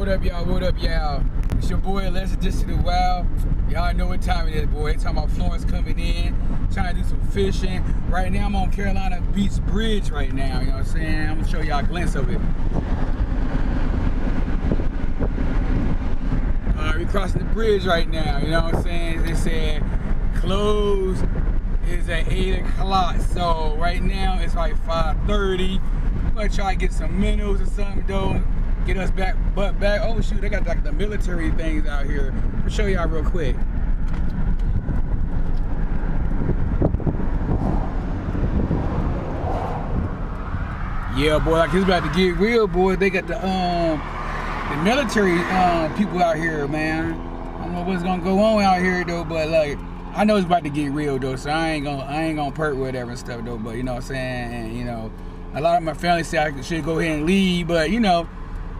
What up, y'all? What up, y'all? It's your boy, Addiction to the Wild. Y'all know what time it is, boy. It's talking about Florence coming in, trying to do some fishing. Right now, I'm on Carolina Beach Bridge right now. You know what I'm saying? I'm gonna show y'all a glimpse of it. All right, we crossing the bridge right now. You know what I'm saying? They said close is at 8 o'clock. So right now it's like 5.30. I'm gonna try to get some minnows or something though. Get us back, but back. Oh shoot, they got like the military things out here. I'll show y'all real quick. Yeah, boy, like it's about to get real, boy. They got the um the military um people out here, man. I don't know what's gonna go on out here though, but like I know it's about to get real though, so I ain't gonna I ain't gonna perk whatever and stuff though. But you know what I'm saying, and you know, a lot of my family say I should go ahead and leave, but you know,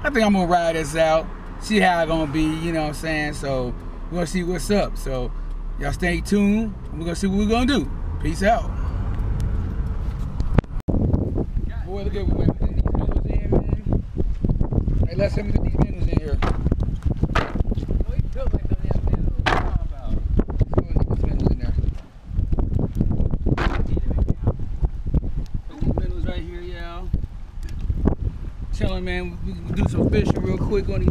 I think I'm gonna ride this out, see how it gonna be, you know what I'm saying? So we're gonna see what's up. So y'all stay tuned. We're gonna see what we're gonna do. Peace out. Boy, look at what these in, man. Hey, let's these in here. Let's go and get these minnows in there. These minnows right here, y'all. Chilling, man. We can do some fishing real quick on these.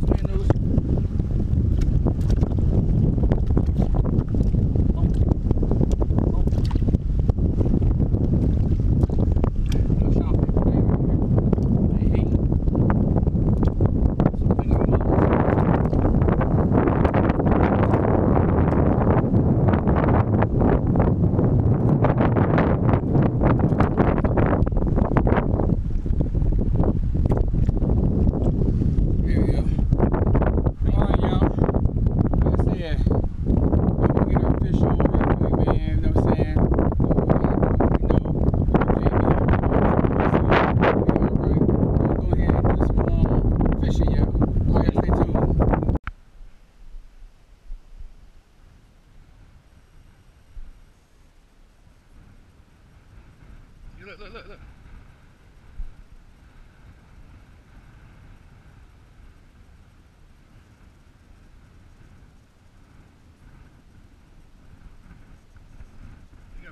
No shopping. Hey, hey. Some minnows. There we go. All right, y'all. Like I said, we're gonna get our fish on real quick, man. You know what I'm saying? You know, we're gonna go ahead and do some um, fishing, y'all. All right, stay tuned. Look, look, look, look.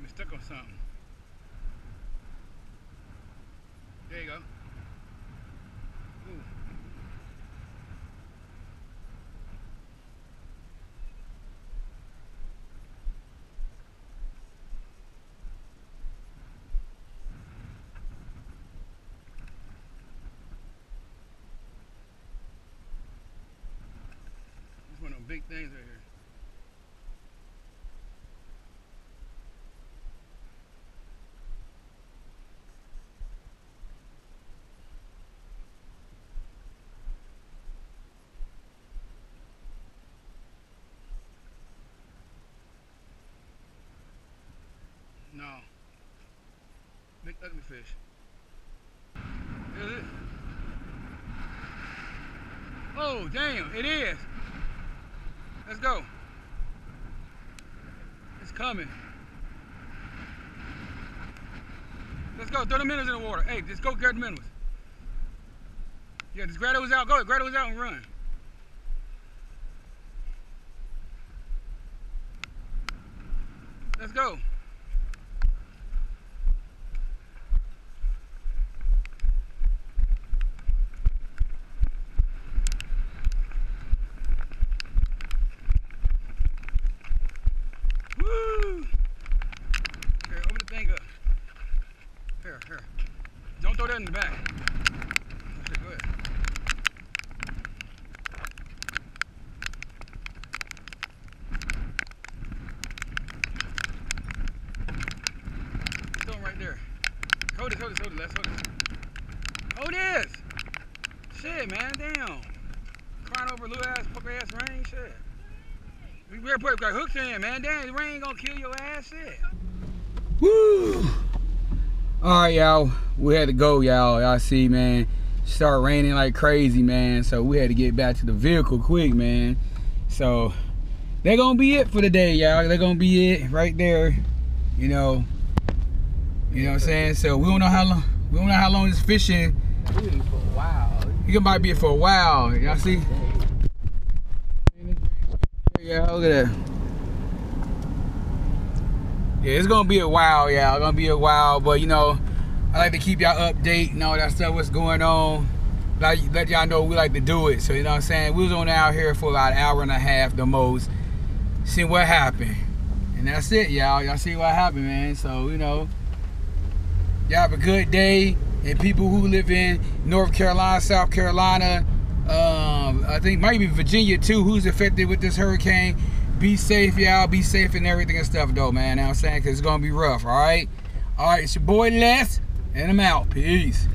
Got stuck on something. There you go. Ooh. This one of big things right here. No. Big ugly fish. Is it? Oh, damn, it is. Let's go. It's coming. Let's go. Throw the minnows in the water. Hey, just go the minnows. Yeah, just grab those out. Go, grab those out and run. Let's go. Woo! Here, open the thing up. Here, here. Don't throw that in the back. Okay, go ahead. 'em right there. Hold this, hold this, hold this, Les, hold this. Hold this! Shit, man, damn. Crying over little ass, fucker ass rain, shit. We better put got hooks in, man. Damn, the rain gonna kill your ass, shit. All right, y'all. We had to go, y'all. Y'all see, man. Start raining like crazy, man. So we had to get back to the vehicle quick, man. So they're gonna be it for the day, y'all. They're gonna be it right there. You know. You know what I'm saying? So we don't know how long. We don't know how long this fishing. He might be for a while. Y'all see? Yeah, look at that. Yeah, it's gonna be a while, y'all. It's gonna be a while, but you know, I like to keep y'all update and all that stuff, what's going on. Like let y'all know we like to do it. So you know what I'm saying? We was on out here for about an hour and a half the most, See what happened. And that's it, y'all. Y'all see what happened, man. So, you know, y'all have a good day. And people who live in North Carolina, South Carolina, um, I think maybe Virginia too, who's affected with this hurricane. Be safe, y'all. Be safe and everything and stuff, though, man. You know what I'm saying? Because it's going to be rough, all right? All right, it's your boy Les, and I'm out. Peace.